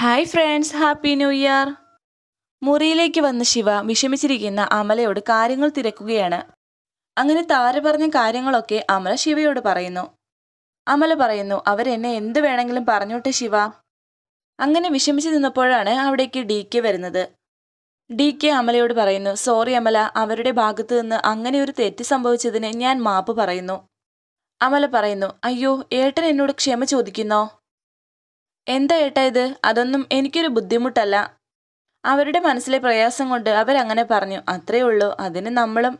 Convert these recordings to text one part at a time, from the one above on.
Hi friends happy new year മുറിയിലേക്ക് വന്ന ശിവ വിഷമിച്ചിരിക്കുന്ന അമലയോട് കാര്യങ്ങൾ തിരക്കുകയാണ്. അങ്ങനെ താര പറഞ്ഞ കാര്യങ്ങളൊക്കെ അമല ശിവയോട് പറയുന്നു. അമല പറയുന്നു അവരെന്നെ എന്ത് വേണമെങ്കിലും പറഞ്ഞോട്ടെ ശിവ. അങ്ങനെ വിഷമിച്ചു നിന്നപ്പോഴാണ് അവിടേക്ക് ഡി കെ വരുന്നത്. ഡി കെ അമലയോട് പറയുന്നു സോറി അമല അവരുടെ ഭാഗത്തു നിന്ന് അങ്ങനെ ഒരു തെറ്റ് സംഭവിച്ചതിന് ഞാൻ മാപ്പ് പറയുന്നു. അമല പറയുന്നു അയ്യോ ഏട്ടൻ എന്നോട് ക്ഷമ ചോദിക്കുന്നോ? എന്താ ഏട്ടാ ഇത്? അതൊന്നും എനിക്കൊരു ബുദ്ധിമുട്ടല്ല. അവരുടെ മനസ്സിലെ പ്രയാസം കൊണ്ട് അവരങ്ങനെ പറഞ്ഞു അത്രേ ഉള്ളൂ അതിന് നമ്മളും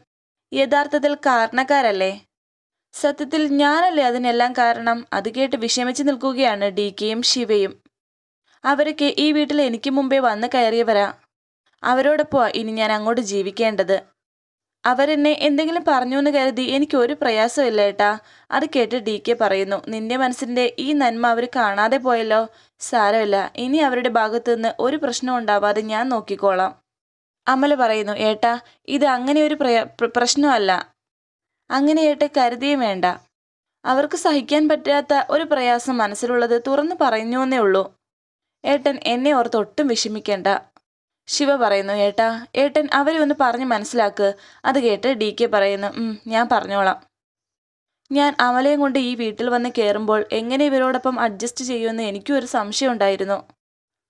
യഥാർത്ഥത്തിൽ കാരണക്കാരല്ലേ? സത്യത്തിൽ ഞാനല്ലേ അതിനെല്ലാം കാരണം? അത് കേട്ട് വിഷമിച്ചു നിൽക്കുകയാണ് ഡി കെയും ശിവയും. അവരൊക്കെ ഈ വീട്ടിൽ എനിക്ക് മുമ്പേ വന്ന് കയറിയവരാ. അവരോടൊപ്പമാണ് ഇനി ഞാൻ അങ്ങോട്ട് ജീവിക്കേണ്ടത്. അവരെന്നെ എന്തെങ്കിലും പറഞ്ഞു എന്ന് കരുതി എനിക്ക് ഒരു പ്രയാസമില്ല ഏട്ടാ അത് കേട്ട് ഡി കെ പറയുന്നു നിന്റെ മനസ്സിന്റെ ഈ നന്മ അവർ കാണാതെ പോയല്ലോ? സാരമില്ല ഇനി അവരുടെ ഭാഗത്തു നിന്ന് ഒരു പ്രശ്നം ഉണ്ടാവാതെ ഞാൻ നോക്കിക്കോളാം. അമല പറയുന്നു ഏട്ടാ ഇത് അങ്ങനെ ഒരു പ്രശ്നമല്ല. അങ്ങനെ ഏട്ട കരുതിയും വേണ്ട. അവർക്ക് സഹിക്കാൻ പറ്റാത്ത ഒരു പ്രയാസം മനസ്സിലുള്ളത് തുറന്നു പറഞ്ഞു എന്നേ ഉള്ളൂ. ഏട്ടൻ എന്നെ ഓർത്ത് ഒട്ടും വിഷമിക്കേണ്ട. ശിവ പറയുന്നു ഏട്ടാ ഏട്ടൻ അവരെ ഒന്ന് പറഞ്ഞ് മനസ്സിലാക്ക്. അത് കേട്ട് ഡി കെ പറയുന്നു ഞാൻ പറഞ്ഞോളാം. ഞാൻ അമലയും കൊണ്ട് ഈ വീട്ടിൽ വന്ന് കയറുമ്പോൾ എങ്ങനെ ഇവരോടൊപ്പം അഡ്ജസ്റ്റ് ചെയ്യുമെന്ന് എനിക്കും ഒരു സംശയം ഉണ്ടായിരുന്നു.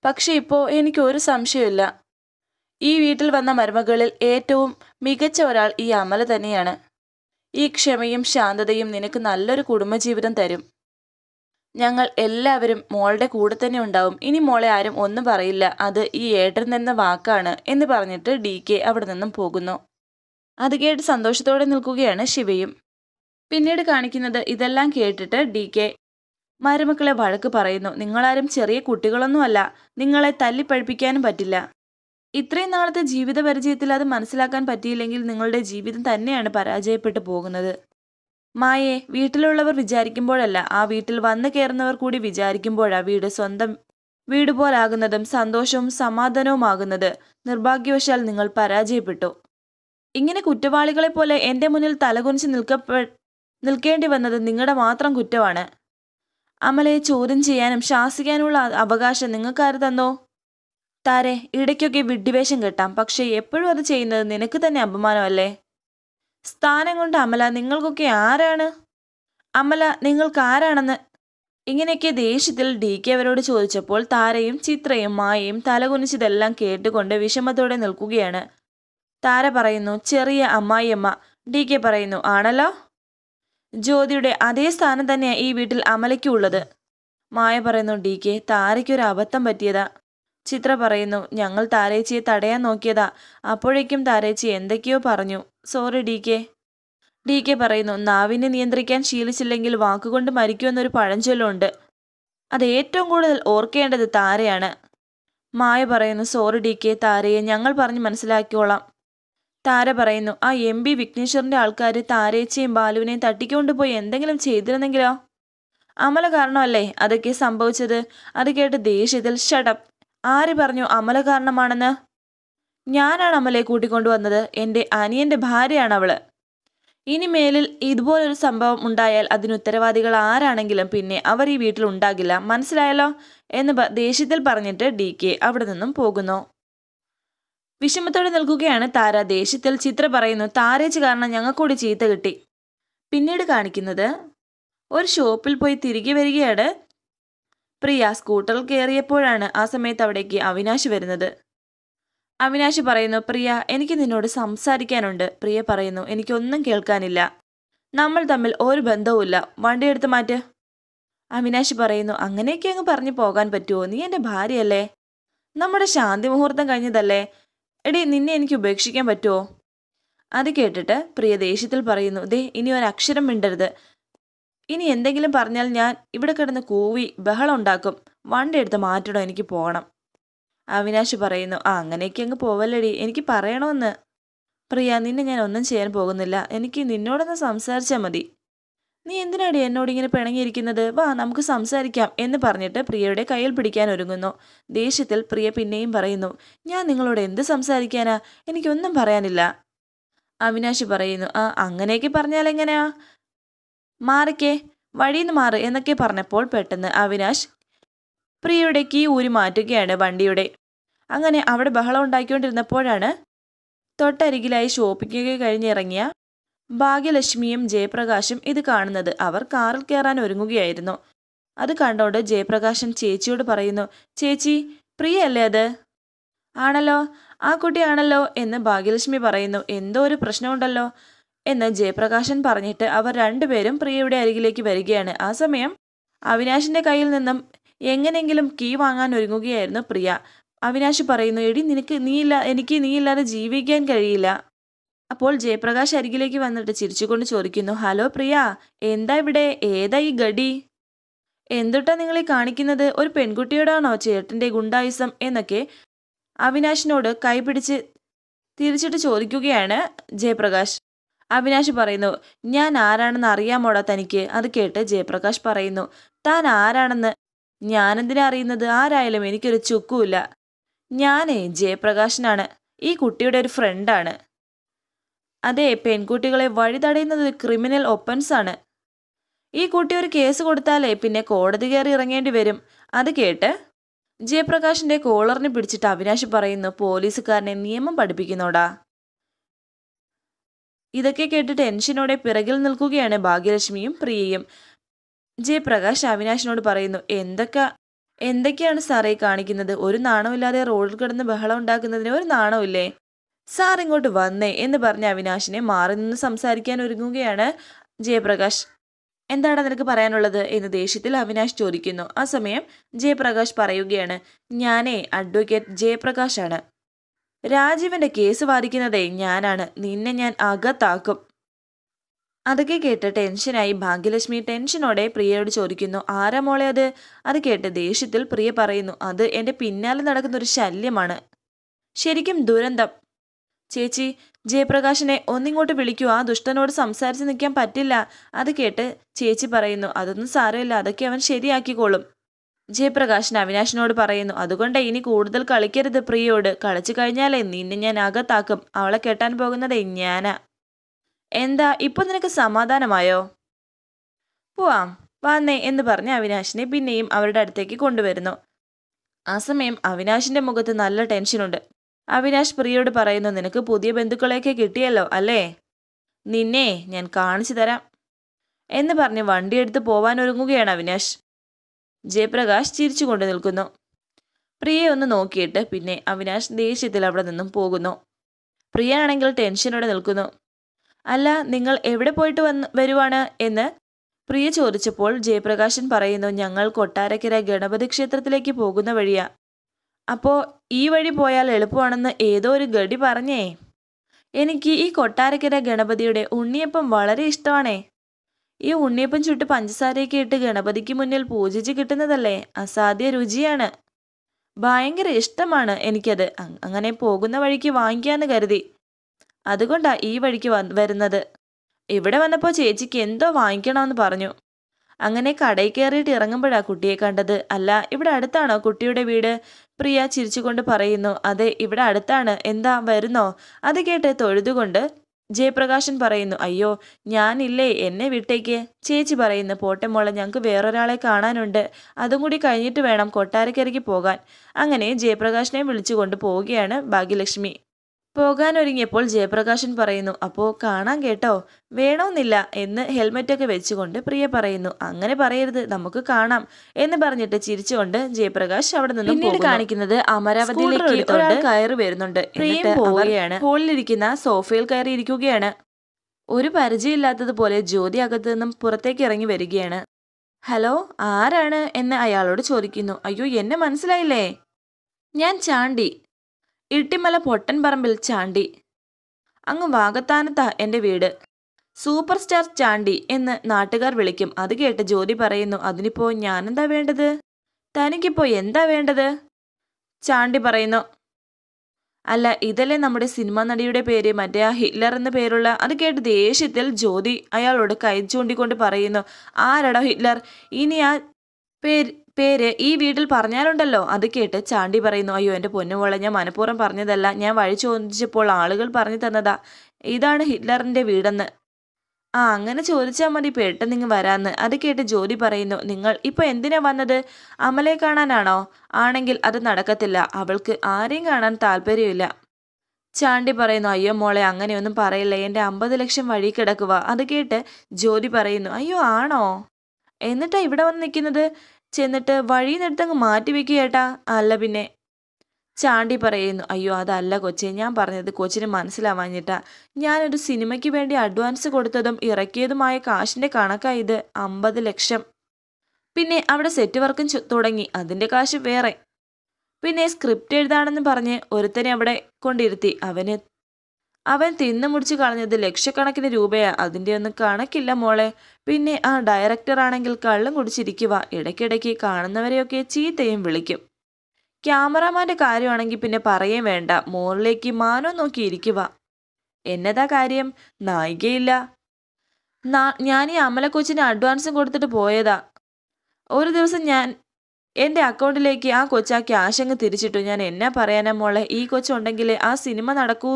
പക്ഷെ ഇപ്പോൾ എനിക്ക് ഒരു സംശയമില്ല ഈ വീട്ടിൽ വന്ന മരുമകളിൽ ഏറ്റവും മികച്ച ഒരാൾ ഈ അമല തന്നെയാണ്. ഈ ക്ഷമയും ശാന്തതയും നിനക്ക് നല്ലൊരു കുടുംബജീവിതം തരും. ഞങ്ങൾ എല്ലാവരും മോളുടെ കൂടെ തന്നെ ഉണ്ടാവും. ഇനി മോളെ ആരും ഒന്നും പറയില്ല. അത് ഈ ഏട്ടൻ തന്ന വാക്കാണ് എന്ന് പറഞ്ഞിട്ട് ഡി കെ അവിടെ നിന്നും പോകുന്നു. അത് കേട്ട് സന്തോഷത്തോടെ നിൽക്കുകയാണ് ശിവയും. പിന്നീട് കാണിക്കുന്നത് ഇതെല്ലാം കേട്ടിട്ട് ഡി കെ മരുമക്കളെ വഴക്ക് പറയുന്നു. നിങ്ങളാരും ചെറിയ കുട്ടികളൊന്നുമല്ല നിങ്ങളെ തല്ലിപ്പഴിപ്പിക്കാനും പറ്റില്ല. ഇത്രയും നാളത്തെ ജീവിത പരിചയത്തിൽ അത് മനസ്സിലാക്കാൻ പറ്റിയില്ലെങ്കിൽ നിങ്ങളുടെ ജീവിതം തന്നെയാണ് പരാജയപ്പെട്ടു പോകുന്നത്. മായെ വീട്ടിലുള്ളവർ വിചാരിക്കുമ്പോഴല്ല ആ വീട്ടിൽ വന്നു കയറുന്നവർ കൂടി വിചാരിക്കുമ്പോഴാ വീട് സ്വന്തം വീട് പോലാകുന്നതും സന്തോഷവും സമാധാനവുമാകുന്നത്. നിർഭാഗ്യവശാൽ നിങ്ങൾ പരാജയപ്പെട്ടു. ഇങ്ങനെ കുറ്റവാളികളെ പോലെ എന്റെ മുന്നിൽ തലകുനിച്ച് നിൽക്കപ്പെ നിൽക്കേണ്ടി വന്നത് നിങ്ങളുടെ മാത്രം കുറ്റമാണ്. അമലയെ ചോദ്യം ചെയ്യാനും ശാസിക്കാനുമുള്ള അവകാശം നിങ്ങൾക്കാര് തന്നോ? താരെ ഇടയ്ക്കൊക്കെ വിഡ്ഢിവേഷം കെട്ടാം പക്ഷേ എപ്പോഴും അത് ചെയ്യുന്നത് നിനക്ക് തന്നെ അപമാനമല്ലേ? സ്ഥാനം കൊണ്ട് അമല നിങ്ങൾക്കൊക്കെ ആരാണ്? അമല നിങ്ങൾക്ക് ആരാണെന്ന് ഇങ്ങനെയൊക്കെ ദേഷ്യത്തിൽ ഡി കെ അവരോട് ചോദിച്ചപ്പോൾ താരയും ചിത്രയും മായയും തലകുനിച്ചതെല്ലാം കേട്ടുകൊണ്ട് വിഷമത്തോടെ നിൽക്കുകയാണ്. താര പറയുന്നു ചെറിയ അമ്മായിയമ്മ ഡി കെ പറയുന്നു ആണല്ലോ? ജ്യോതിയുടെ അതേ സ്ഥാനം തന്നെയാണ് ഈ വീട്ടിൽ അമലയ്ക്കുള്ളത്. മായ പറയുന്നു ഡി കെ താരയ്ക്കൊരു അബദ്ധം പറ്റിയതാ. ചിത്ര പറയുന്നു ഞങ്ങൾ താരേച്ചിയെ തടയാൻ നോക്കിയതാ. അപ്പോഴേക്കും താരേച്ചി എന്തൊക്കെയോ പറഞ്ഞു. Sorry D K. D K പറയുന്നു നാവിനെ നിയന്ത്രിക്കാൻ ശീലിച്ചില്ലെങ്കിൽ വാക്കുകൊണ്ട് മരിക്കുമെന്നൊരു പഴഞ്ചൊല്ലുണ്ട്. അത് ഏറ്റവും കൂടുതൽ ഓർക്കേണ്ടത് താരയാണ്. മായ പറയുന്നു സോറി ഡി കെ. താരയെ ഞങ്ങൾ പറഞ്ഞ് മനസ്സിലാക്കിക്കോളാം. താര പറയുന്നു ആ എം ബി വിഘ്നേശ്വറിന്റെ ആൾക്കാർ താരേച്ചയും ബാലുവിനെയും തട്ടിക്കൊണ്ടുപോയി എന്തെങ്കിലും ചെയ്തിരുന്നെങ്കിലോ? അമല കാരണമല്ലേ അതൊക്കെ സംഭവിച്ചത്? അത് കേട്ട് ദേഷ്യത്തിൽ ഷടപ്പ് ആര് പറഞ്ഞു അമല കാരണമാണെന്ന്? ഞാനാണ് അമലയെ കൂട്ടിക്കൊണ്ടുവന്നത്. എന്റെ അനിയന്റെ ഭാര്യയാണ് അവൾ. ഇനി മേലിൽ ഇതുപോലൊരു സംഭവം ഉണ്ടായാൽ അതിന് ഉത്തരവാദികൾ ആരാണെങ്കിലും പിന്നെ അവർ ഈ വീട്ടിൽ ഉണ്ടാകില്ല. മനസ്സിലായല്ലോ? എന്ന് ദേഷ്യത്തിൽ പറഞ്ഞിട്ട് ഡി കെ അവിടെ നിന്നും പോകുന്നു. വിഷമത്തോടെ നിൽക്കുകയാണ് താര. ദേഷ്യത്തിൽ ചിത്ര പറയുന്നു താരേച്ച് കാരണം ഞങ്ങൾക്കൂടി ചീത്ത കിട്ടി. പിന്നീട് കാണിക്കുന്നത് ഒരു ഷോപ്പിൽ പോയി തിരികെ വരികയാണ് പ്രിയ സ്കൂട്ടറിൽ കയറിയപ്പോഴാണ് ആ സമയത്ത് അവിടേക്ക് അവിനാശ് വരുന്നത്. അവിനാശ് പറയുന്നു പ്രിയ എനിക്ക് നിന്നോട് സംസാരിക്കാനുണ്ട്. പ്രിയ പറയുന്നു എനിക്കൊന്നും കേൾക്കാനില്ല. നമ്മൾ തമ്മിൽ ഒരു ബന്ധവുമില്ല. വണ്ടി എടുത്ത് മാറ്റ്. അവിനാശ് പറയുന്നു അങ്ങനെയൊക്കെ അങ്ങ് പറഞ്ഞു പോകാൻ പറ്റുമോ നീ എന്റെ ഭാര്യയല്ലേ? നമ്മുടെ ശാന്തി മുഹൂർത്തം കഴിഞ്ഞതല്ലേ? എടി നിന്നെ എനിക്ക് ഉപേക്ഷിക്കാൻ പറ്റുമോ അത് കേട്ടിട്ട് പ്രിയ ദേഷ്യത്തിൽ പറയുന്നു ദേ ഇനി ഒരു അക്ഷരം മിണ്ടരുത്. ഇനി എന്തെങ്കിലും പറഞ്ഞാൽ ഞാൻ ഇവിടെ കിടന്ന് കൂവി ബഹളം ഉണ്ടാക്കും. വണ്ടി എടുത്ത് മാറ്റണം എനിക്ക് പോകണം അവിനാശ് പറയുന്നു ആ അങ്ങനെയൊക്കെ അങ്ങ് പോവല്ലടി എനിക്ക് പറയണമെന്ന് പ്രിയ നിന്നെ ഞാൻ ഒന്നും ചെയ്യാൻ പോകുന്നില്ല. എനിക്ക് നിന്നോടൊന്ന് സംസാരിച്ചാൽ മതി. നീ എന്തിനാടി എന്നോട് ഇങ്ങനെ പിണങ്ങിയിരിക്കുന്നത്? വാ നമുക്ക് സംസാരിക്കാം എന്ന് പറഞ്ഞിട്ട് പ്രിയയുടെ കയ്യിൽ പിടിക്കാൻ ഒരുങ്ങുന്നു. ദേഷ്യത്തിൽ പ്രിയ പിന്നെയും പറയുന്നു ഞാൻ നിങ്ങളോട് എന്ത് സംസാരിക്കാനാ? എനിക്കൊന്നും പറയാനില്ല. അവിനാശ് പറയുന്നു ആ അങ്ങനെയൊക്കെ പറഞ്ഞാൽ എങ്ങനെയാ മാറിക്കേ വഴിന്ന് മാറ് എന്നൊക്കെ പറഞ്ഞപ്പോൾ പെട്ടെന്ന് അവിനാശ് പ്രിയയുടെ കീ ഊരി മാറ്റുകയാണ് വണ്ടിയുടെ. അങ്ങനെ അവിടെ ബഹളം ഉണ്ടാക്കിക്കൊണ്ടിരുന്നപ്പോഴാണ് തൊട്ടരികിലായി ഷോപ്പിംഗ് കഴിഞ്ഞിറങ്ങിയ ഭാഗ്യലക്ഷ്മിയും ജയപ്രകാശും ഇത് കാണുന്നത് അവർ കാറിൽ കയറാൻ ഒരുങ്ങുകയായിരുന്നു. അത് കണ്ടോണ്ട് ജയപ്രകാശൻ ചേച്ചിയോട് പറയുന്നു ചേച്ചി പ്രിയല്ലേ അത്? ആണല്ലോ ആ കുട്ടിയാണല്ലോ എന്ന് ഭാഗ്യലക്ഷ്മി പറയുന്നു എന്തോ ഒരു പ്രശ്നമുണ്ടല്ലോ. എന്ന് ജയപ്രകാശൻ പറഞ്ഞിട്ട് അവർ രണ്ടുപേരും പ്രിയയുടെ അരികിലേക്ക് വരികയാണ്. ആ സമയം അവിനാശിന്റെ കയ്യിൽ നിന്നും എങ്ങനെങ്കിലും കീ വാങ്ങാൻ ഒരുങ്ങുകയായിരുന്നു പ്രിയ. അവിനാശ് പറയുന്നു എടി നിനക്ക് നീയില്ല എനിക്ക് നീയില്ലാതെ ജീവിക്കാൻ കഴിയില്ല. അപ്പോൾ ജയപ്രകാശ് അരികിലേക്ക് വന്നിട്ട് ചിരിച്ചുകൊണ്ട് ചോദിക്കുന്നു ഹലോ പ്രിയ എന്താ ഇവിടെ? ഏതാ ഈ ഗഡി? എന്തുട്ടാ നിങ്ങൾ ഈ കാണിക്കുന്നത്? ഒരു പെൺകുട്ടിയോടാണോ ചേട്ടന്റെ ഗുണ്ടായുസം? എന്നൊക്കെ അവിനാശിനോട് കൈപിടിച്ച് തിരിച്ചിട്ട് ചോദിക്കുകയാണ് ജയപ്രകാശ്. അവിനാശ് പറയുന്നു ഞാൻ ആരാണെന്ന് അറിയാമോടാ തനിക്ക്? അത് കേട്ട് ജയപ്രകാശ് പറയുന്നു താൻ ആരാണെന്ന്? ഞാനെന്തിനാ അറിയുന്നത്? ആരായാലും എനിക്കൊരു ചുക്കുമില്ല. ഞാനേ ജയപ്രകാശനാണ് ഈ കുട്ടിയുടെ ഒരു ഫ്രണ്ടാണ്. അതെ പെൺകുട്ടികളെ വഴിതടയുന്നത് ഒരു ക്രിമിനൽ ഒപ്പൻസ് ആണ് ഈ കുട്ടി ഒരു കേസ് കൊടുത്താലേ പിന്നെ കോടതി കയറി ഇറങ്ങേണ്ടി വരും. അത് കേട്ട് ജയപ്രകാശിന്റെ കോളറിനെ പിടിച്ചിട്ട് അവിനാശ് പറയുന്നു പോലീസുകാരനെ നിയമം പഠിപ്പിക്കുന്നോടാ. ഇതൊക്കെ കേട്ട് ടെൻഷനോടെ പിറകിൽ നിൽക്കുകയാണ് ഭാഗ്യലക്ഷ്മിയും പ്രിയയും. ജയപ്രകാശ് അവിനാശിനോട് പറയുന്നു എന്തൊക്കെ എന്തൊക്കെയാണ് സാറേ കാണിക്കുന്നത്? ഒരു നാണമില്ലാതെ റോഡിൽ കിടന്ന് ബഹളം ഉണ്ടാക്കുന്നതിന് ഒരു നാണമില്ലേ? സാർ ഇങ്ങോട്ട് വന്നേ എന്ന് പറഞ്ഞ അവിനാശിനെ മാറി നിന്ന് സംസാരിക്കാൻ ഒരുങ്ങുകയാണ് ജയപ്രകാശ്. എന്താണ് നിനക്ക് പറയാനുള്ളത്? എന്ന് ദേഷ്യത്തിൽ അവിനാശ് ചോദിക്കുന്നു. ആ സമയം ജയപ്രകാശ് പറയുകയാണ് ഞാനേ അഡ്വക്കേറ്റ് ജയപ്രകാശാണ്. രാജീവന്റെ കേസ് വാദിക്കുന്നതേ ഞാനാണ്. നിന്നെ ഞാൻ അകത്താക്കും. അതൊക്കെ കേട്ട് ടെൻഷനായി ഭാഗ്യലക്ഷ്മി ടെൻഷനോടെ പ്രിയയോട് ചോദിക്കുന്നു ആരാ മോളെ അത്? അത് കേട്ട് ദേഷ്യത്തിൽ പ്രിയ പറയുന്നു അത് എന്റെ പിന്നാലെ നടക്കുന്ന ഒരു ശല്യമാണ്. ശരിക്കും ദുരന്തം. ചേച്ചി ജയപ്രകാശിനെ ഒന്നിങ്ങോട്ട് വിളിക്കൂ. ആ ദുഷ്ടനോട് സംസാരിച്ച് നിൽക്കാൻ പറ്റില്ല. അത് കേട്ട് ചേച്ചി പറയുന്നു അതൊന്നും സാരമില്ല. അതൊക്കെ അവൻ ശരിയാക്കിക്കോളും. ജയപ്രകാശൻ അവിനാശിനോട് പറയുന്നു അതുകൊണ്ട് ഇനി കൂടുതൽ കളിക്കരുത് പ്രിയയോട്. കളിച്ചു കഴിഞ്ഞാലേ നിന്നെ ഞാൻ അകത്താക്കും. അവളെ കെട്ടാൻ പോകുന്നത് ഞാനാ. എന്താ? ഇപ്പൊ നിനക്ക് സമാധാനമായോ? പോവാം. വന്നേ എന്ന് പറഞ്ഞ് അവിനാശിനെ പിന്നെയും അവരുടെ അടുത്തേക്ക് കൊണ്ടുവരുന്നു. ആ സമയം അവിനാശിന്റെ മുഖത്ത് നല്ല ടെൻഷനുണ്ട് അവിനാശ് പ്രിയയോട് പറയുന്നു നിനക്ക് പുതിയ ബന്ധുക്കളെയൊക്കെ കിട്ടിയല്ലോ അല്ലേ? നിന്നെ ഞാൻ കാണിച്ചു തരാം. എന്ന് പറഞ്ഞ് വണ്ടിയെടുത്ത് പോവാൻ ഒരുങ്ങുകയാണ് അവിനാശ്. ജയപ്രകാശ് ചിരിച്ചുകൊണ്ട് നിൽക്കുന്നു. പ്രിയയെ ഒന്ന് നോക്കിയിട്ട് പിന്നെ അവിനാശ് ദേഷ്യത്തിൽ അവിടെ നിന്നും പോകുന്നു. പ്രിയ ആണെങ്കിൽ ടെൻഷനോടെ നിൽക്കുന്നു. അല്ല നിങ്ങൾ എവിടെ പോയിട്ട് വന്ന് വരുവാണ് എന്ന് പ്രിയ ചോദിച്ചപ്പോൾ ജയപ്രകാശൻ പറയുന്നു ഞങ്ങൾ കൊട്ടാരക്കര ഗണപതി ക്ഷേത്രത്തിലേക്ക് പോകുന്ന വഴിയാ. അപ്പോ ഈ വഴി പോയാൽ എളുപ്പമാണെന്ന് ഏതോ ഒരു ഗടി പറഞ്ഞേ. എനിക്ക് ഈ കൊട്ടാരക്കര ഗണപതിയുടെ ഉണ്ണിയപ്പം വളരെ ഇഷ്ടമാണേ. ഈ ഉണ്ണിയപ്പം ചുട്ട് പഞ്ചസാരയൊക്കെ ഇട്ട് ഗണപതിക്ക് മുന്നിൽ പൂജിച്ച് കിട്ടുന്നതല്ലേ? അസാധ്യ രുചിയാണ്. ഭയങ്കര ഇഷ്ടമാണ് എനിക്കത്. അങ്ങനെ പോകുന്ന വഴിക്ക് വാങ്ങിക്കാന്ന് കരുതി. അതുകൊണ്ടാ ഈ വഴിക്ക് വരുന്നത്. ഇവിടെ വന്നപ്പോൾ ചേച്ചിക്ക് എന്തോ വാങ്ങിക്കണമെന്ന് പറഞ്ഞു. അങ്ങനെ കടയിൽ കയറിയിട്ട് ഇറങ്ങുമ്പോഴാ കുട്ടിയെ കണ്ടത്. അല്ല ഇവിടെ അടുത്താണോ കുട്ടിയുടെ വീട്? പ്രിയ ചിരിച്ചുകൊണ്ട് പറയുന്നു. അതെ ഇവിടെ അടുത്താണ്. എന്താ വരുന്നോ? അത് കേട്ട് തൊഴുതുകൊണ്ട് ജയപ്രകാശൻ പറയുന്നു അയ്യോ ഞാനില്ലേ എന്നെ വിട്ടേക്ക്? ചേച്ചി പറയുന്നു പോട്ടെ മോളെ ഞങ്ങൾക്ക് വേറൊരാളെ കാണാനുണ്ട്. അതും കൂടി കഴിഞ്ഞിട്ട് വേണം കൊട്ടാരക്കരയ്ക്ക് പോകാൻ. അങ്ങനെ ജയപ്രകാശിനെ വിളിച്ചുകൊണ്ട് പോവുകയാണ് ഭാഗ്യലക്ഷ്മി. പോകാനൊരുങ്ങിയപ്പോൾ ജയപ്രകാശൻ പറയുന്നു അപ്പോ കാണാൻ കേട്ടോ? വേണമെന്നില്ല എന്ന് ഹെൽമെറ്റൊക്കെ വെച്ചുകൊണ്ട് പ്രിയ പറയുന്നു അങ്ങനെ പറയരുത് നമുക്ക് കാണാം എന്ന് പറഞ്ഞിട്ട് ചിരിച്ചുകൊണ്ട് ജയപ്രകാശ് അവിടെ നിന്ന് പിന്നീട് കാണിക്കുന്നത് അമരാവതിയിലേക്ക് ഒരാൾ കയറി വരുന്നുണ്ട്. പോവുകയാണ്. ഹോളിലിരിക്കുന്ന സോഫയിൽ കയറി ഇരിക്കുകയാണ് ഒരു പരിചയമില്ലാത്തതുപോലെ ജ്യോതി അകത്തു നിന്നും പുറത്തേക്ക് ഇറങ്ങി വരികയാണ്. ഹലോ ആരാണ്? എന്ന് അയാളോട് ചോദിക്കുന്നു. അയ്യോ എന്നെ മനസ്സിലായില്ലേ? ഞാൻ ചാണ്ടി. ഇട്ടിമല പൊട്ടൻ പറമ്പിൽ ചാണ്ടി. അങ്ങ് വാകത്താനത്താ എന്റെ വീട്. സൂപ്പർ സ്റ്റാർ ചാണ്ടി എന്ന് നാട്ടുകാർ വിളിക്കും. അത് കേട്ട് ജ്യോതി പറയുന്നു അതിനിപ്പോ ഞാനെന്താ വേണ്ടത്? തനിക്കിപ്പോ എന്താ വേണ്ടത്? ചാണ്ടി പറയുന്നു അല്ല ഇതല്ലേ നമ്മുടെ സിനിമാ നടിയുടെ പേര്? മറ്റേ ആ ഹിറ്റ്ലർ എന്ന പേരുള്ള അത് കേട്ട് ദേഷ്യത്തിൽ ജ്യോതി അയാളോട് കൈ ചൂണ്ടിക്കൊണ്ട് പറയുന്നു ആരടോ ഹിറ്റ്ലർ? ഇനി ആ പേര് പേര് ഈ വീട്ടിൽ പറഞ്ഞാലുണ്ടല്ലോ. അത് കേട്ട് ചാണ്ടി പറയുന്നു അയ്യോ എന്റെ പൊന്നുമോളെ ഞാൻ മനഃപൂർവം പറഞ്ഞതല്ല. ഞാൻ വഴി ചോദിച്ചപ്പോൾ ആളുകൾ പറഞ്ഞു തന്നതാ. ഇതാണ് ഹിറ്റ്ലറിന്റെ വീടെന്ന്. ആ അങ്ങനെ ചോദിച്ചാൽ മതി. പെട്ടെന്ന് ഇങ്ങ് വരാന്ന്. അത് കേട്ട് ജോലി പറയുന്നു നിങ്ങൾ ഇപ്പോൾ എന്തിനാ വന്നത്? അമലയെ കാണാനാണോ? ആണെങ്കിൽ അത് നടക്കത്തില്ല. അവൾക്ക് ആരെയും കാണാൻ താല്പര്യമില്ല. ചാണ്ടി പറയുന്നു അയ്യോ മോളെ അങ്ങനെയൊന്നും പറയില്ല. എന്റെ അമ്പത് ലക്ഷം വഴി കിടക്കുക അത് കേട്ട് ജ്യോതി പറയുന്നു അയ്യോ ആണോ? എന്നിട്ടാ ഇവിടെ വന്ന് നിൽക്കുന്നത്? ചെന്നിട്ട് വഴിന്നെടുത്തങ്ങ് മാറ്റി വെക്കുക ഏട്ടാ അല്ല പിന്നെ. ചാണ്ടി പറയുന്നു അയ്യോ അതല്ല കൊച്ചെ ഞാൻ പറഞ്ഞത് കൊച്ചിന് മനസ്സിലാവാഞ്ഞിട്ടാ ഞാനൊരു സിനിമയ്ക്ക് വേണ്ടി അഡ്വാൻസ് കൊടുത്തതും ഇറക്കിയതുമായ കാശിന്റെ കണക്കാ ഇത് അമ്പത് ലക്ഷം. പിന്നെ അവിടെ സെറ്റ് വർക്കും തുടങ്ങി അതിന്റെ കാശ് വേറെ. പിന്നെ സ്ക്രിപ്റ്റ് എഴുതാണെന്ന് പറഞ്ഞ് ഒരുത്തനെ അവിടെ കൊണ്ടിരുത്തി. അവന് അവൻ തിന്നു മുടിച്ച് കളഞ്ഞത് ലക്ഷക്കണക്കിന് രൂപയാ. അതിന്റെ ഒന്നും കണക്കില്ല മോളെ. പിന്നെ ആ ഡയറക്ടർ ആണെങ്കിൽ കള്ളും കുടിച്ചിരിക്കുക ഇടയ്ക്കിടയ്ക്ക് കാണുന്നവരെയൊക്കെ ചീത്തയും വിളിക്കും. ക്യാമറാമാന്റെ കാര്യമാണെങ്കിൽ പിന്നെ പറയേം വേണ്ട. മോറിലേക്ക് മാനോ നോക്കി ഇരിക്കുക എന്നതാ കാര്യം? നായികയില്ല. ഞാൻ ഈ അമലക്കൊച്ചിന് അഡ്വാൻസും കൊടുത്തിട്ട് പോയതാ. ഒരു ദിവസം ഞാൻ എന്റെ അക്കൗണ്ടിലേക്ക് ആ കൊച്ചാ ക്യാഷ് അങ്ങ് തിരിച്ചിട്ടു. ഞാൻ എന്നാ പറയാനാ മോളെ? ഈ കൊച്ചുണ്ടെങ്കിൽ ആ സിനിമ നടക്കൂ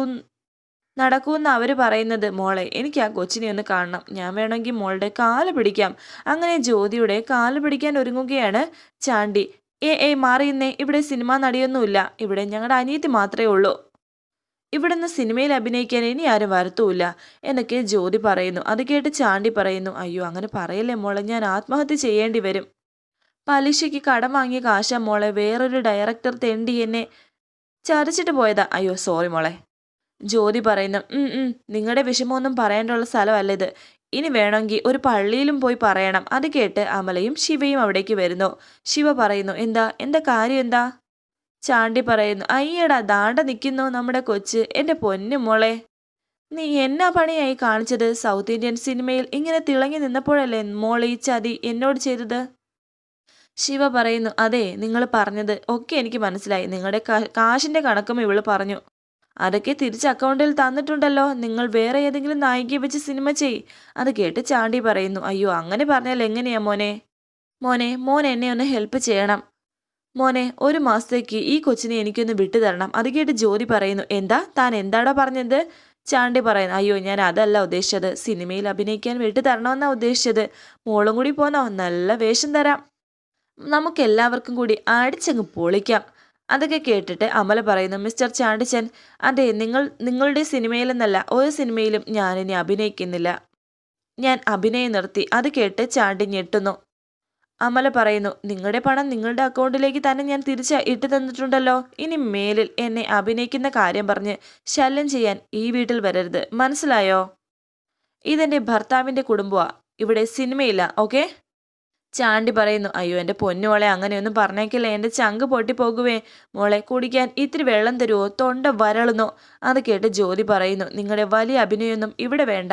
നടക്കൂന്ന് അവർ പറയുന്നത്. മോളെ എനിക്ക് ആ കൊച്ചിനെ ഒന്ന് കാണണം. ഞാൻ വേണമെങ്കിൽ മോളുടെ കാൽ പിടിക്കാം. അങ്ങനെ ജ്യോതിയുടെ കാൽ പിടിക്കാൻ ഒരുങ്ങുകയാണ് ചാണ്ടി. ഏ ഏ മാറിയുന്നേ ഇവിടെ സിനിമ നടിയൊന്നുമില്ല. ഇവിടെ ഞങ്ങളുടെ അനിയത്തി മാത്രമേ ഉള്ളൂ. ഇവിടുന്ന് സിനിമയിൽ അഭിനയിക്കാൻ ഇനി ആരും വരത്തുമില്ല. എന്നൊക്കെ ജ്യോതി പറയുന്നു. അത് കേട്ട് ചാണ്ടി പറയുന്നു. അയ്യോ അങ്ങനെ പറയല്ലേ മോളെ? ഞാൻ ആത്മഹത്യ ചെയ്യേണ്ടി വരും. പലിശയ്ക്ക് കടം വാങ്ങിയ കാശ മോളെ. വേറൊരു ഡയറക്ടർ തെണ്ടി എന്നെ ചരച്ചിട്ട് പോയതാ. അയ്യോ സോറി മോളെ. ജ്യോതി പറയുന്നു നിങ്ങളുടെ വിഷമമൊന്നും പറയാനുള്ള സ്ഥലമല്ല ഇത്. ഇനി വേണമെങ്കിൽ ഒരു പള്ളിയിലും പോയി പറയണം. അത് കേട്ട് അമലയും ശിവയും അവിടേക്ക് വരുന്നു. ശിവ പറയുന്നു എന്താ എന്താ കാര്യം എന്താ? ചാണ്ടി പറയുന്നു അയ്യടാ ദാണ്ട നിൽക്കുന്നു നമ്മുടെ കൊച്ച്. എന്റെ പൊന്നു മോളെ നീ എന്നാ പണിയായി കാണിച്ചത്? സൗത്ത് ഇന്ത്യൻ സിനിമയിൽ ഇങ്ങനെ തിളങ്ങി നിന്നപ്പോഴല്ലേ മോളെ ഈ ചതി എന്നോട് ചെയ്തത്? ശിവ പറയുന്നു അതെ നിങ്ങൾ പറഞ്ഞത് ഒക്കെ എനിക്ക് മനസ്സിലായി. നിങ്ങളുടെ കാശിന്റെ കണക്കും ഇവൾ പറഞ്ഞു. അതൊക്കെ തിരിച്ച് അക്കൗണ്ടിൽ തന്നിട്ടുണ്ടല്ലോ. നിങ്ങൾ വേറെ ഏതെങ്കിലും നായികയെ വെച്ച് സിനിമ ചെയ് അത് കേട്ട് ചാണ്ടി പറയുന്നു. അയ്യോ അങ്ങനെ പറഞ്ഞാൽ എങ്ങനെയാ മോനെ? മോനെ മോൻ എന്നെ ഒന്ന് ഹെൽപ്പ് ചെയ്യണം. മോനെ ഒരു മാസത്തേക്ക് ഈ കൊച്ചിനെ എനിക്കൊന്ന് വിട്ടു തരണം. അത് കേട്ട് ജോലി പറയുന്നു. എന്താ? താൻ എന്താടാ പറഞ്ഞത്? ചാണ്ടി പറയുന്നു. അയ്യോ ഞാൻ അതല്ല ഉദ്ദേശിച്ചത്. സിനിമയിൽ അഭിനയിക്കാൻ വിട്ടു തരണമെന്നാ ഉദ്ദേശിച്ചത്. മോളും കൂടി പോന്നോ? നല്ല വേഷം തരാം. നമുക്കെല്ലാവർക്കും കൂടി അടിച്ചങ്ങ് പൊളിക്കാം. അതൊക്കെ കേട്ടിട്ട് അമല പറയുന്നു മിസ്റ്റർ ചാണ്ടിച്ചൻ അതെ നിങ്ങൾ നിങ്ങളുടെ സിനിമയിലെന്നല്ല ഒരു സിനിമയിലും ഞാനിനി അഭിനയിക്കുന്നില്ല. ഞാൻ അഭിനയം നിർത്തി അത് കേട്ട് ചാണ്ടി ഞെട്ടുന്നു. അമല പറയുന്നു നിങ്ങളുടെ പണം നിങ്ങളുടെ അക്കൗണ്ടിലേക്ക് തന്നെ ഞാൻ തിരിച്ച് ഇട്ട് തന്നിട്ടുണ്ടല്ലോ. ഇനി മേലിൽ എന്നെ അഭിനയിക്കുന്ന കാര്യം പറഞ്ഞ് ശല്യം ചെയ്യാൻ ഈ വീട്ടിൽ വരരുത്. മനസ്സിലായോ? ഇതെന്റെ ഭർത്താവിന്റെ കുടുംബമാ ഇവിടെ സിനിമയില്ല ഓക്കെ? ചാണ്ടി പറയുന്നു അയ്യോ എന്റെ പൊന്നുമോളെ അങ്ങനെയൊന്നും പറഞ്ഞേക്കില്ല എന്റെ ചങ്ക് പൊട്ടിപ്പോകുവേ. മോളെ കുടിക്കാൻ ഇത്തിരി വെള്ളം തരുമോ തൊണ്ട വരളുന്നോ? അത് കേട്ട് ജ്യോതി പറയുന്നു നിങ്ങളുടെ വലിയ അഭിനയൊന്നും ഇവിടെ വേണ്ട.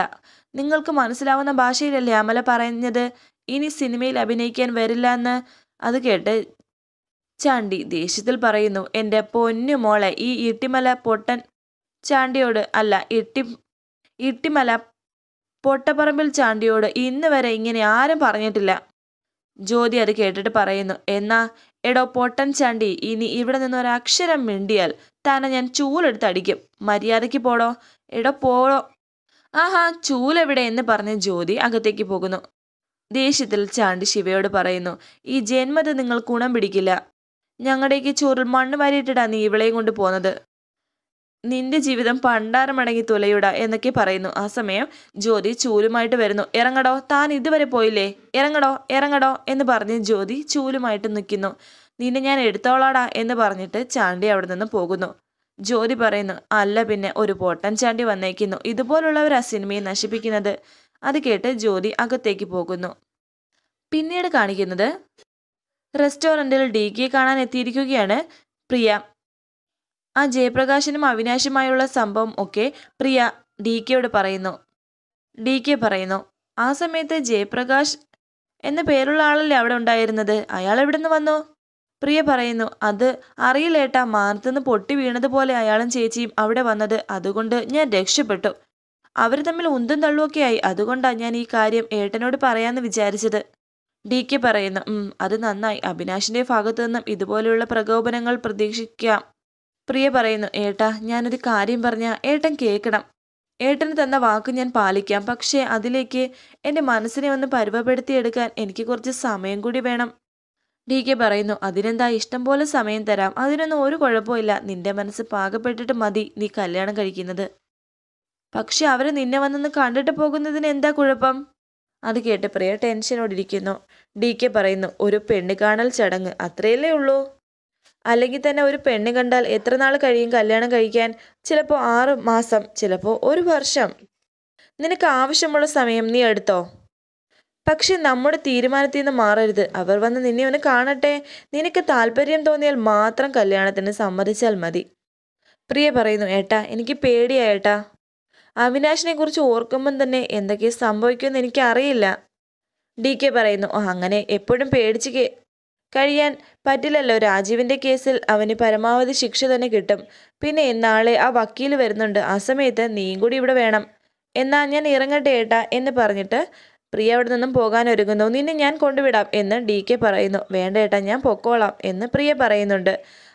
നിങ്ങൾക്ക് മനസ്സിലാവുന്ന ഭാഷയിലല്ലേ അമല പറഞ്ഞത്? ഇനി സിനിമയിൽ അഭിനയിക്കാൻ വരില്ല എന്ന്? അത് കേട്ട് ചാണ്ടി ദേഷ്യത്തിൽ പറയുന്നു എന്റെ പൊന്നു മോളെ ഈ ഇട്ടിമല പൊട്ടൻ ചാണ്ടിയോട് അല്ല ഇട്ടി ഇട്ടിമല പൊട്ടപ്പറമ്പിൽ ചാണ്ടിയോട് ഇന്ന് വരെ ഇങ്ങനെ ആരും പറഞ്ഞിട്ടില്ല. ജ്യോതി അത് കേട്ടിട്ട് പറയുന്നു എന്നാ എടോ പൊട്ടൻ ചാണ്ടി ഇനി ഇവിടെ നിന്ന് ഒരക്ഷരം മിണ്ടിയാൽ തന്നെ ഞാൻ ചൂലെടുത്ത് അടിക്കും. മര്യാദയ്ക്ക് പോടോ. എടോ പോടോ. ആഹാ ചൂലെവിടെ? എന്ന് പറഞ്ഞ ജ്യോതി അകത്തേക്ക് പോകുന്നു. ദേഷ്യത്തിൽ ചാണ്ടി ശിവയോട് പറയുന്നു ഈ ജന്മത്തെ നിങ്ങൾ ഗുണം പിടിക്കില്ല. ഞങ്ങളുടെയൊക്കെ ചോറിൽ മണ്ണ് വാരിയിട്ടിടാ നീ ഇവളെയും കൊണ്ട് പോന്നത്. നിന്റെ ജീവിതം പണ്ടാരമടങ്ങി തുലയുട എന്നൊക്കെ പറയുന്നു. ആ സമയം ജ്യോതി ചൂലുമായിട്ട് വരുന്നു. ഇറങ്ങടോ താൻ ഇതുവരെ പോയില്ലേ? ഇറങ്ങടോ ഇറങ്ങടോ എന്ന് പറഞ്ഞ് ജ്യോതി ചൂലുമായിട്ട് നിൽക്കുന്നു നിന്നെ ഞാൻ എടുത്തോളാടാ എന്ന് പറഞ്ഞിട്ട് ചാണ്ടി അവിടെ നിന്ന് പോകുന്നു. ജ്യോതി പറയുന്നു അല്ല പിന്നെ ഒരു പോട്ടൻ ചാണ്ടി വന്നേക്കുന്നു. ഇതുപോലുള്ളവരാ സിനിമയെ നശിപ്പിക്കുന്നത്. അത് കേട്ട് ജ്യോതി അകത്തേക്ക് പോകുന്നു. പിന്നീട് കാണിക്കുന്നത് റെസ്റ്റോറന്റിൽ ഡി കെ കാണാൻ എത്തിയിരിക്കുകയാണ് പ്രിയ. ആ ജയപ്രകാശിനും അവിനാശുമായുള്ള സംഭവം ഒക്കെ പ്രിയ ഡി കെയോട് പറയുന്നു. ഡി കെ പറയുന്നു ആ സമയത്ത് ജയപ്രകാശ് എന്ന പേരുള്ള ആളല്ലേ അവിടെ ഉണ്ടായിരുന്നത്? അയാൾ എവിടെ നിന്ന് വന്നു? പ്രിയ പറയുന്നു അത് അറിയില്ലേട്ടാ മാനത്തുനിന്ന് പൊട്ടി വീണതുപോലെ അയാളും ചേച്ചിയും അവിടെ വന്നത്. അതുകൊണ്ട് ഞാൻ രക്ഷപ്പെട്ടു. അവർ തമ്മിൽ ഉന്തും തള്ളുമൊക്കെ ആയി. അതുകൊണ്ടാണ് ഞാൻ ഈ കാര്യം ഏട്ടനോട് പറയാമെന്ന് വിചാരിച്ചത്. ഡി കെ പറയുന്നു അത് നന്നായി. അഭിനാഷിന്റെ ഭാഗത്തു നിന്നും ഇതുപോലെയുള്ള പ്രകോപനങ്ങൾ പ്രതീക്ഷിക്കാം. പ്രിയ പറയുന്നു ഏട്ടാ ഞാനൊരു കാര്യം പറഞ്ഞ ഏട്ടൻ കേൾക്കണം. ഏട്ടന് തന്ന വാക്ക് ഞാൻ പാലിക്കാം. പക്ഷേ അതിലേക്ക് എന്റെ മനസ്സിനെ ഒന്ന് പരുവപ്പെടുത്തിയെടുക്കാൻ എനിക്ക് കുറച്ച് സമയം കൂടി വേണം. ഡി കെ പറയുന്നു അതിനെന്താ ഇഷ്ടം പോലെ സമയം തരാം. അതിനൊന്നും ഒരു കുഴപ്പമില്ല നിന്റെ മനസ്സ് പാകപ്പെട്ടിട്ട് മതി. നീ കല്യാണം കഴിക്കുന്നത്. പക്ഷെ അവർ നിന്നെ വന്നൊന്ന് കണ്ടിട്ട് പോകുന്നതിന് എന്താ കുഴപ്പം? അത് കേട്ട് പ്രിയ ടെൻഷനോടിരിക്കുന്നു. ഡി കെ പറയുന്നു ഒരു പെണ്ണ് കാണൽ ചടങ്ങ്. അത്രയല്ലേ ഉള്ളൂ? അല്ലെങ്കിൽ തന്നെ ഒരു പെണ്ണ് കണ്ടാൽ എത്ര നാൾ കഴിയും കല്യാണം കഴിക്കാൻ? ചിലപ്പോൾ ആറ് മാസം ചിലപ്പോൾ ഒരു വർഷം. നിനക്ക് ആവശ്യമുള്ള സമയം നീ എടുത്തോ? പക്ഷെ നമ്മുടെ തീരുമാനത്തിൽ നിന്ന് മാറരുത്. അവർ വന്ന് നിന്നെ ഒന്ന് കാണട്ടെ. നിനക്ക് താല്പര്യം തോന്നിയാൽ മാത്രം കല്യാണത്തിന് സമ്മതിച്ചാൽ മതി. പ്രിയ പറയുന്നു ഏട്ടാ എനിക്ക് പേടിയാ ഏട്ടാ. അവിനാശിനെ കുറിച്ച് ഓർക്കുമ്പം തന്നെ എന്തൊക്കെ സംഭവിക്കുമെന്ന് എനിക്കറിയില്ല. ഡി കെ പറയുന്നു അങ്ങനെ എപ്പോഴും പേടിച്ച് കഴിയാൻ പറ്റില്ലല്ലോ. രാജീവിന്റെ കേസിൽ അവന് പരമാവധി ശിക്ഷ തന്നെ കിട്ടും. പിന്നെ നാളെ ആ വക്കീൽ വരുന്നുണ്ട്. ആ സമയത്ത് നീയും കൂടി ഇവിടെ വേണം. എന്നാ ഞാൻ ഇറങ്ങട്ടെ ഏട്ടാ എന്ന് പറഞ്ഞിട്ട് പ്രിയ അവിടെ നിന്നും പോകാൻ ഒരുങ്ങുന്നു. നിന്നെ ഞാൻ കൊണ്ടുവിടാം എന്ന് ഡി കെ പറയുന്നു. വേണ്ട ഏട്ടാ ഞാൻ പൊക്കോളാം എന്ന് പ്രിയ പറയുന്നുണ്ട്.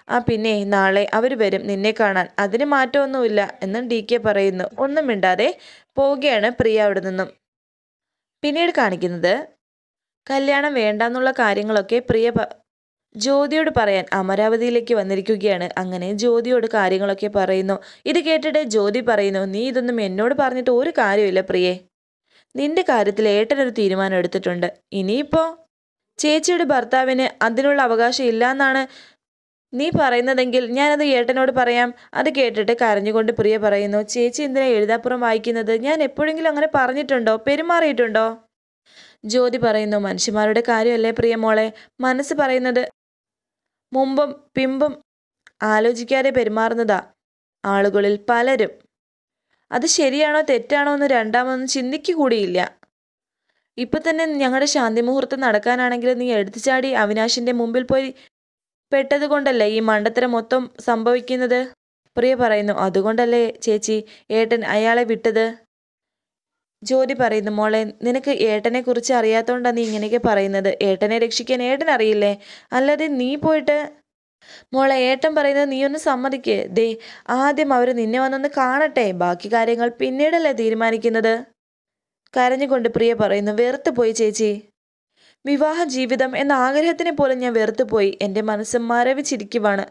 ആ പിന്നെ നാളെ അവർ വരും നിന്നെ കാണാൻ. അതിന് മാറ്റമൊന്നുമില്ല എന്ന് ഡി കെ പറയുന്നു. ഒന്നും മിണ്ടാതെ പോവുകയാണ് പ്രിയ അവിടെ നിന്നും. പിന്നീട് കാണിക്കുന്നത് കല്യാണം വേണ്ടാന്നുള്ള കാര്യങ്ങളൊക്കെ പ്രിയ ജ്യോതിയോട് പറയാൻ അമരാവതിയിലേക്ക് വന്നിരിക്കുകയാണ്. അങ്ങനെ ജ്യോതിയോട് കാര്യങ്ങളൊക്കെ പറയുന്നു. ഇത് കേട്ടിട്ട് ജ്യോതി പറയുന്നു നീ ഇതൊന്നും എന്നോട് പറഞ്ഞിട്ട് ഒരു കാര്യമില്ല പ്രിയേ. നിന്റെ കാര്യത്തിൽ ഏട്ടനൊരു തീരുമാനം എടുത്തിട്ടുണ്ട്. ഇനിയിപ്പോ ചേച്ചിയുടെ ഭർത്താവിന് അതിനുള്ള അവകാശം ഇല്ലാന്നാണ് നീ പറയുന്നതെങ്കിൽ ഞാനത് ഏട്ടനോട് പറയാം. അത് കേട്ടിട്ട് കരഞ്ഞുകൊണ്ട് പ്രിയ പറയുന്നു ചേച്ചി എന്തിനാ എഴുതാപ്പുറം വായിക്കുന്നത്? ഞാൻ എപ്പോഴെങ്കിലും അങ്ങനെ പറഞ്ഞിട്ടുണ്ടോ? പെരുമാറിയിട്ടുണ്ടോ? ജ്യോതി പറയുന്നു മനുഷ്യന്മാരുടെ കാര്യമല്ലേ പ്രിയമോളെ മനസ്സ് പറയുന്നത് മുമ്പും പിമ്പും ആലോചിക്കാതെ പെരുമാറുന്നതാ ആളുകളിൽ പലരും. അത് ശരിയാണോ തെറ്റാണോ എന്ന് രണ്ടാമതൊന്നും ചിന്തിക്കുകൂടിയില്ല ഇപ്പൊ തന്നെ ഞങ്ങളുടെ ശാന്തി മുഹൂർത്തം നടക്കാനാണെങ്കിൽ നീ എടുത്തു ചാടി അവിനാശിന്റെ മുമ്പിൽ പോയി പെട്ടത് കൊണ്ടല്ലേ ഈ മണ്ടത്തരം മൊത്തം സംഭവിക്കുന്നത്? പ്രിയ പറയുന്നു അതുകൊണ്ടല്ലേ ചേച്ചി ഏട്ടൻ അയാളെ വിട്ടത്? ജ്യോതി പറയുന്നു. മോളെ നിനക്ക് ഏട്ടനെ കുറിച്ച് അറിയാത്തോണ്ടാ നീ ഇങ്ങനെയൊക്കെ പറയുന്നത്. ഏട്ടനെ രക്ഷിക്കാൻ ഏട്ടൻ അറിയില്ലേ? അല്ലാതെ നീ പോയിട്ട് മോളെ ഏട്ടൻ പറയുന്നത് നീ ഒന്ന് സമ്മതിക്കേ. ദേ ആദ്യം അവർ നിന്നെ വന്നൊന്ന് കാണട്ടെ. ബാക്കി കാര്യങ്ങൾ പിന്നീടല്ലേ തീരുമാനിക്കുന്നത്? കരഞ്ഞുകൊണ്ട് പ്രിയ പറയുന്നു. വെറുത്തു പോയി ചേച്ചി. വിവാഹ ജീവിതം എന്ന ആഗ്രഹത്തിനെ പോലും ഞാൻ വെറുത്തുപോയി എന്റെ മനസ്സ് മരവിച്ചിരിക്കുവാണ്.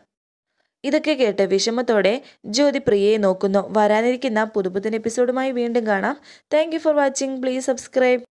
ഇതൊക്കെ കേട്ട് വിഷമത്തോടെ ജ്യോതി പ്രിയയെ നോക്കുന്നു. വരാനിരിക്കുന്ന പുതുപുത്തൻ എപ്പിസോഡുമായി വീണ്ടും കാണാം. Thank for watching please subscribe